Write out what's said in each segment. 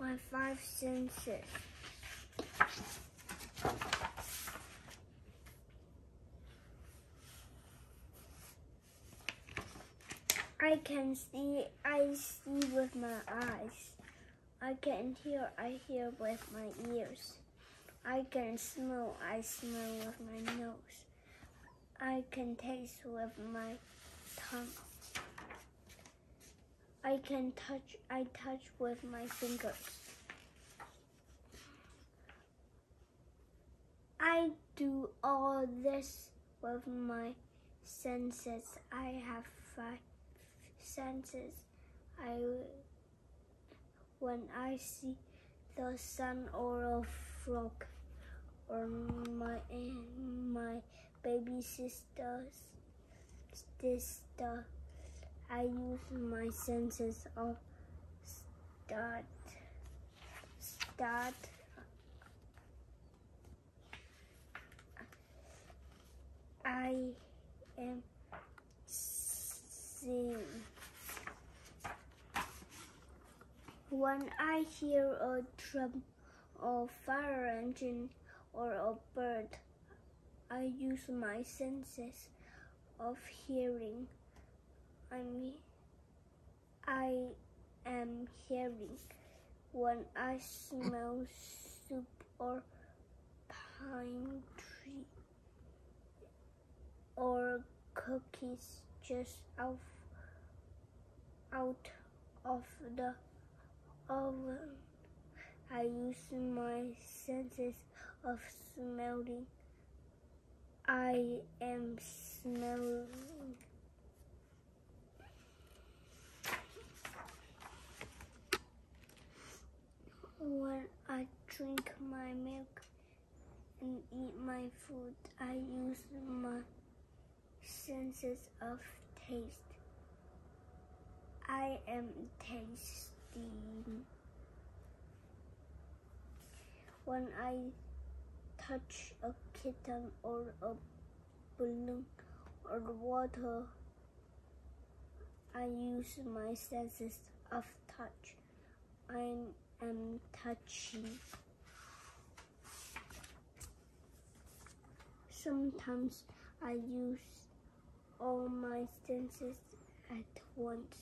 my five senses. I can see, I see with my eyes. I can hear, I hear with my ears. I can smell, I smell with my nose. I can taste with my tongue. I can touch, I touch with my fingers. I do all this with my senses. I have five senses. I when I see the sun or a frog or my my baby sister's sister, I use my senses of start start I am seeing. When I hear a drum or fire engine or a bird, I use my senses of hearing. I mean, I am hearing. When I smell soup or pine tree or cookies just out, out of the oven. I use my senses of smelling. I am smelling. When I drink my milk and eat my food, I use my senses of taste. I am tasting. When I touch a kitten or a balloon or water, I use my senses of touch. I am touching. Sometimes I use all my senses at once.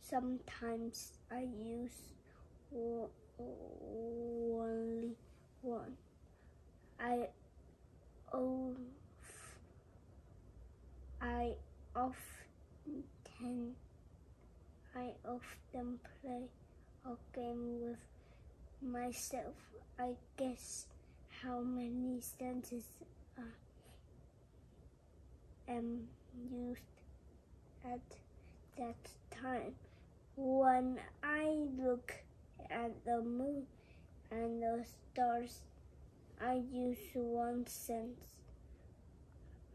Sometimes I use only one. I of I often I often play a game with myself. I guess how many senses Uh, am used at that time. When I look at the moon and the stars, I use one sense.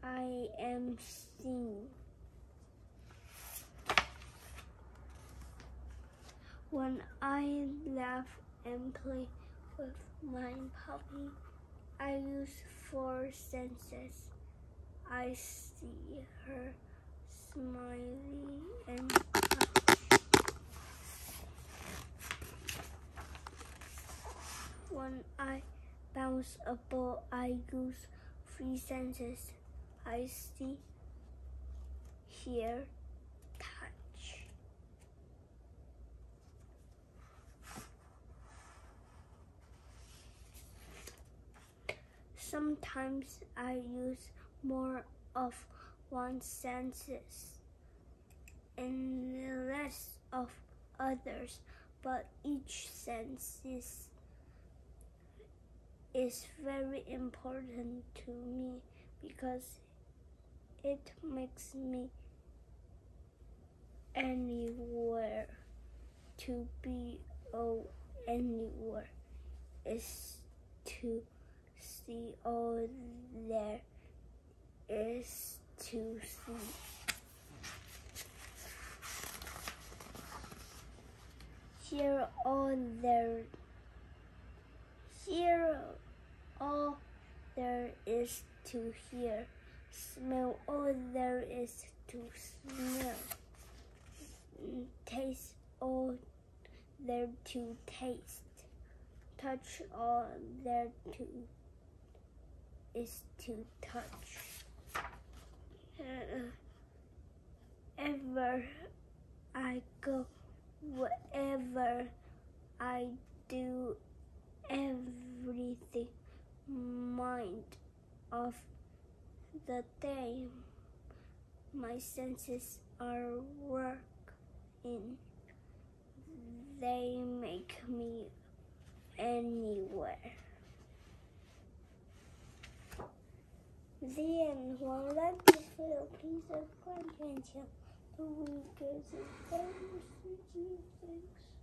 I am seeing. When I laugh and play with my puppy, I use four senses. I see her smiling and. When I bounce a ball, I use three senses. I see, hear, touch. Sometimes I use more of one senses and less of others, but each sense is, is very important to me because it makes me anywhere to be oh anywhere is to see all there is to see. Hear all there hear all there is to hear. Smell all there is to smell. Taste all there to taste. Touch all there to is to touch. Uh, ever I go, whatever I do, everything mind of the day my senses are working. They make me anywhere. The end. One like this little piece of content. The weakest is a things.